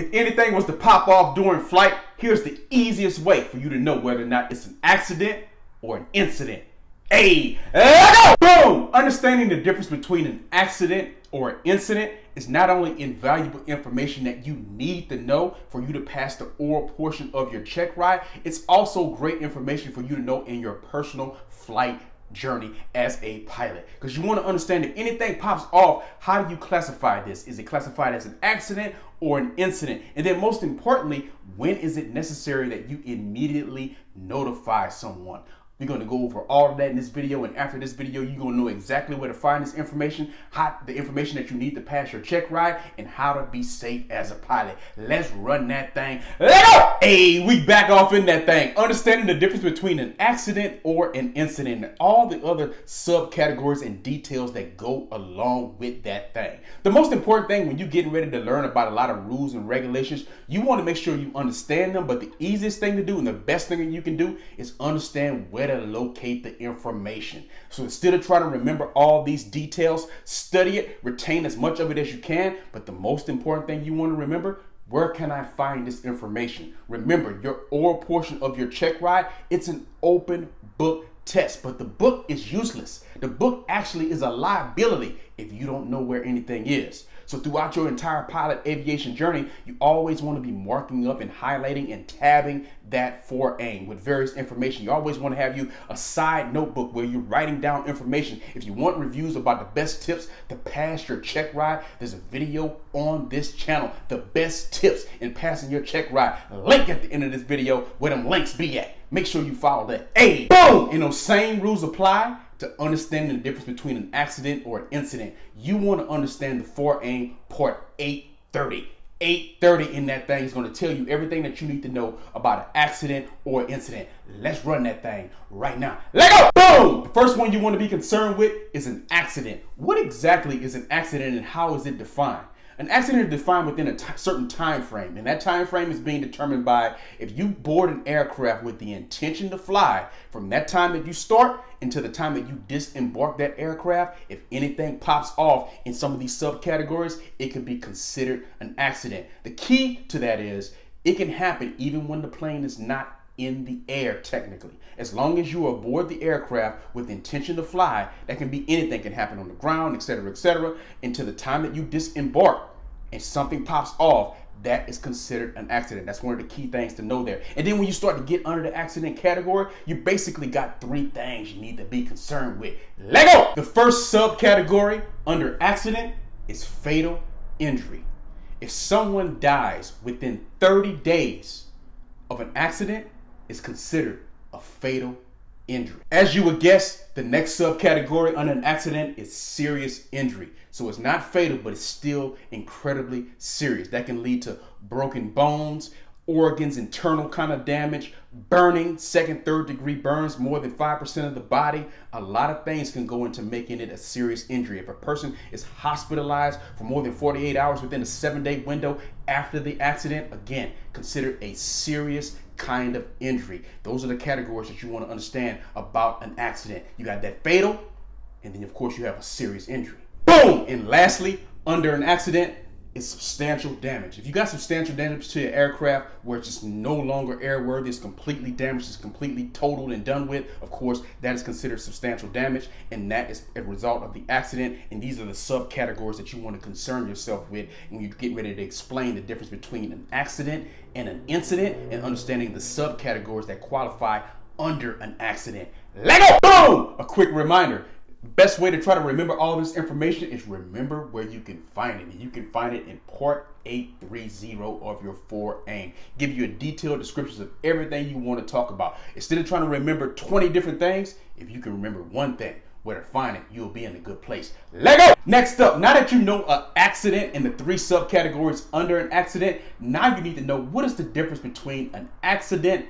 if anything was to pop off during flight, here's the easiest way for you to know whether or not it's an accident or an incident. Hey, boom! Understanding the difference between an accident or an incident is not only invaluable information that you need to know for you to pass the oral portion of your check ride, it's also great information for you to know in your personal flight journey as a pilot. Because you want to understand if anything pops off how do you classify this? Is it classified as an accident or an incident? And then most importantly when is it necessary that you immediately notify someone we're going to go over all of that in this video. And after this video, you're to know exactly where to find this information, how, the information that you need to pass your check ride, and how to be safe as a pilot. Let's run that thing. Let! Hey, we back off in that thing. Understanding the difference between an accident or an incident and all the other subcategories and details that go along with that thing. The most important thing when you're getting ready to learn about a lot of rules and regulations, you want to make sure you understand them. But the easiest thing to do and the best thing that you can do is understand where to locate the information. So instead of trying to remember all these details, study it, retain as much of it as you can. But the most important thing you want to remember where can I find this information? Remember, your oral portion of your check ride, it's an open book test, but the book is useless. The book actually is a liability if you don't know where anything is. So throughout your entire pilot aviation journey, you always want to be marking up and highlighting and tabbing that FAR/AIM with various information. You always want to have you a side notebook where you're writing down information. If you want reviews about the best tips to pass your check ride, there's a video on this channel, the best tips in passing your check ride. Link at the end of this video where them links be at. Make sure you follow that. Hey, boom! And those same rules apply to understanding the difference between an accident or an incident, you want to understand the FAR/AIM Part 830. 830 in that thing is going to tell you everything that you need to know about an accident or incident. Let's run that thing right now. Let go! Boom! The first one you want to be concerned with is an accident. What exactly is an accident and how is it defined? An accident is defined within a certain time frame, and that time frame is being determined by if you board an aircraft with the intention to fly from that time that you start until the time that you disembark that aircraft. If anything pops off in some of these subcategories, it can be considered an accident. The key to that is it can happen even when the plane is not in the air technically. As long as you are aboard the aircraft with intention to fly, that can be anything can happen on the ground, etc., etc. Until the time that you disembark and something pops off, that is considered an accident. That's one of the key things to know there. And then when you start to get under the accident category, you basically got three things you need to be concerned with. Lego! The first subcategory under accident is fatal injury. If someone dies within 30 days of an accident, is considered a fatal injury. As you would guess, the next subcategory under an accident is serious injury. So it's not fatal, but it's still incredibly serious. That can lead to broken bones, organs, internal kind of damage, burning, second, third degree burns, more than 5% of the body. A lot of things can go into making it a serious injury. If a person is hospitalized for more than 48 hours within a seven day window after the accident, again, considered a serious kind of injury. Those are the categories that you want to understand about an accident. You got that fatal, and then of course you have a serious injury. Boom! And lastly, under an accident, is substantial damage. If you got substantial damage to your aircraft where it's just no longer airworthy, it's completely damaged, it's completely totaled and done with, of course, that is considered substantial damage, and that is a result of the accident. And these are the subcategories that you want to concern yourself with when you get ready to explain the difference between an accident and an incident and understanding the subcategories that qualify under an accident. Let Lego boom! A quick reminder Best way to try to remember all this information is remember where you can find it. You can find it in part 830 of your FAR/AIM. Give you a detailed description of everything you want to talk about. Instead of trying to remember 20 different things, if you can remember one thing, where to find it, you'll be in a good place. Lego! Next up, now that you know an accident and the three subcategories under an accident, now you need to know what is the difference between an accident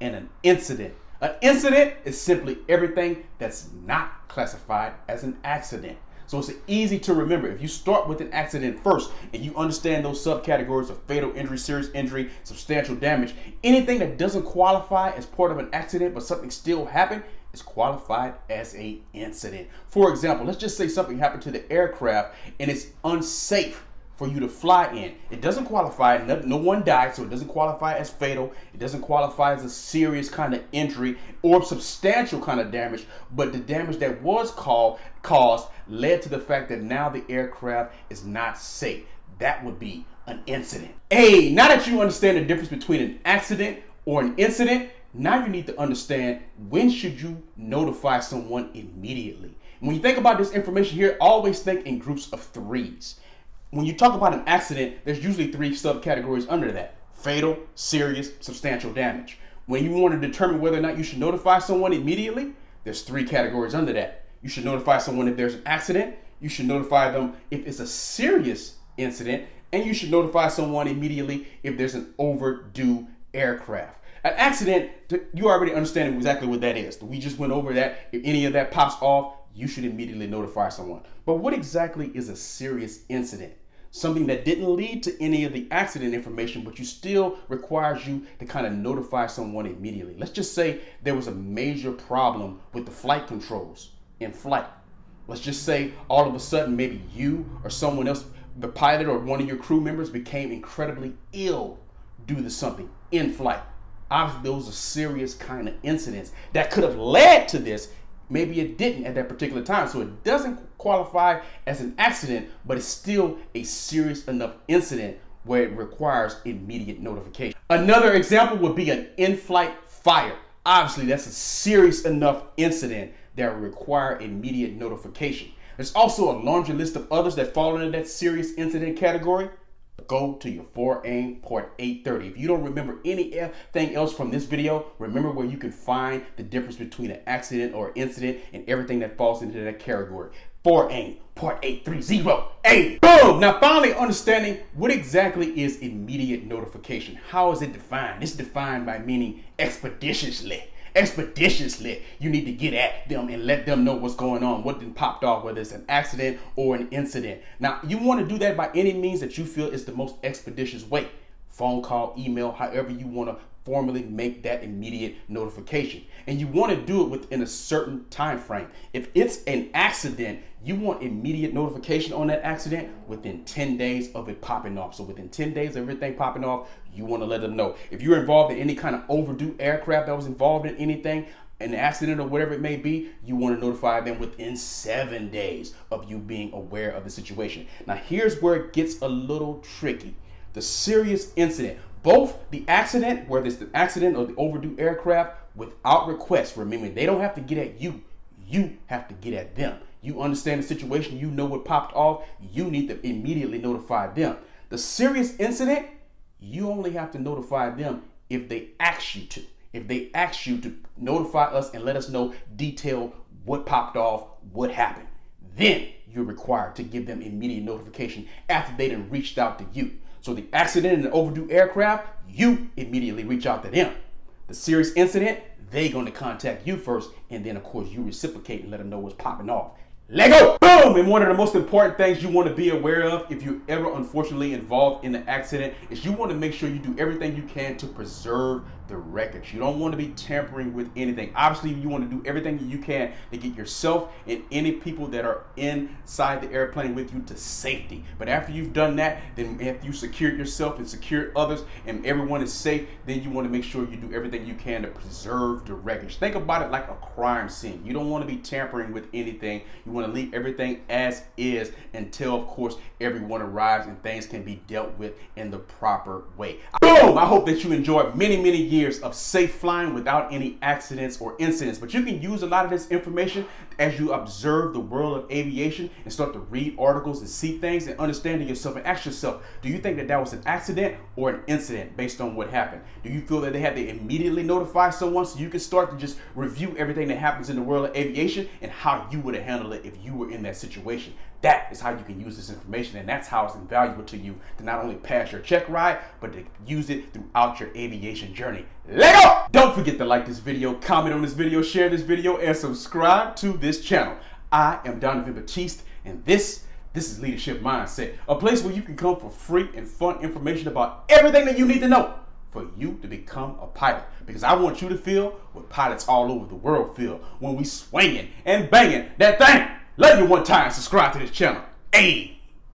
and an incident. An incident is simply everything that's not classified as an accident. So it's easy to remember. If you start with an accident first and you understand those subcategories of fatal injury, serious injury, substantial damage, anything that doesn't qualify as part of an accident but something still happened is qualified as a incident. For example, let's just say something happened to the aircraft and it's unsafe for you to fly in. It doesn't qualify, no, no, one died, so it doesn't qualify as fatal. It doesn't qualify as a serious kind of injury or substantial kind of damage, but the damage that was called, caused led to the fact that now the aircraft is not safe. That would be an incident. Hey, now that you understand the difference between an accident or an incident, now you need to understand when should you notify someone immediately. When you think about this information here, always think in groups of threes when you talk about an accident, there's usually three subcategories under that fatal, serious, substantial damage. When you want to determine whether or not you should notify someone immediately, there's three categories under that. You should notify someone if there's an accident, you should notify them if it's a serious incident, and you should notify someone immediately if there's an overdue aircraft. An accident, you already understand exactly what that is. We just went over that. If any of that pops off, you should immediately notify someone. But what exactly is a serious incident? Something that didn't lead to any of the accident information, but you still requires you to kind of notify someone immediately. Let's just say there was a major problem with the flight controls in flight. Let's just say all of a sudden maybe you or someone else, the pilot or one of your crew members became incredibly ill due to something in flight. Obviously, those are serious kind of incidents that could have led to this Maybe it didn't at that particular time. So it doesn't qualify as an accident, but it's still a serious enough incident where it requires immediate notification. Another example would be an in flight fire. Obviously, that's a serious enough incident that require immediate notification. There's also a laundry list of others that fall into that serious incident category go to your FAR/AIM Part 830. If you don't remember anything else from this video, remember where you can find the difference between an accident or incident and everything that falls into that category. FAR/AIM Part 830. A boom! Now finally understanding what exactly is immediate notification. How is it defined? It's defined by meaning expeditiously expeditiously. You need to get at them and let them know what's going on, what then popped off, whether it's an accident or an incident. Now, you want to do that by any means that you feel is the most expeditious way. Phone call, email, however you want to formally make that immediate notification. And you want to do it within a certain time frame. If it's an accident, you want immediate notification on that accident within 10 days of it popping off. So within 10 days of everything popping off, you want to let them know. If you're involved in any kind of overdue aircraft that was involved in anything, an accident or whatever it may be, you want to notify them within seven days of you being aware of the situation. Now, here's where it gets a little tricky. The serious incident both the accident, whether it's the accident or the overdue aircraft, without request. Remember, they don't have to get at you. You have to get at them. You understand the situation. You know what popped off. You need to immediately notify them. The serious incident, you only have to notify them if they ask you to. If they ask you to notify us and let us know detail what popped off, what happened, then you're required to give them immediate notification after they done reached out to you. So the accident in the overdue aircraft, you immediately reach out to them. The serious incident, they going to contact you first, and then of course you reciprocate and let them know what's popping off. Let go! Boom! And one of the most important things you want to be aware of if you're ever unfortunately involved in an accident is you want to make sure you do everything you can to preserve the wreckage. You don't want to be tampering with anything. Obviously, you want to do everything you can to get yourself and any people that are inside the airplane with you to safety. But after you've done that, then after you secure yourself and secure others and everyone is safe, then you want to make sure you do everything you can to preserve the wreckage. Think about it like a crime scene. You don't want to be tampering with anything. You want to leave everything as is until, of course, everyone arrives and things can be dealt with in the proper way. Boom! I hope that you enjoyed many, many years of safe flying without any accidents or incidents. But you can use a lot of this information as you observe the world of aviation and start to read articles and see things and understanding yourself and ask yourself, do you think that that was an accident or an incident based on what happened? Do you feel that they had to immediately notify someone so you can start to just review everything that happens in the world of aviation and how you would have handled it if you were in that situation? That is how you can use this information, and that's how it's invaluable to you to not only pass your check ride, but to use it throughout your aviation journey. Let go! Don't forget to like this video, comment on this video, share this video, and subscribe to this channel. I am Donovan Batiste, and this this is Leadership Mindset, a place where you can come for free and fun information about everything that you need to know for you to become a pilot. Because I want you to feel what pilots all over the world feel when we swinging and banging that thing. Love you one time. Subscribe to this channel. Hey.